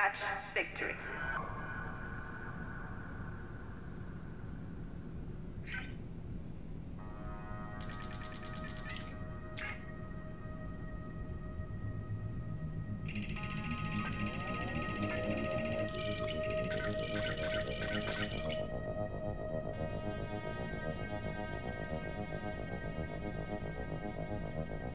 Match victory.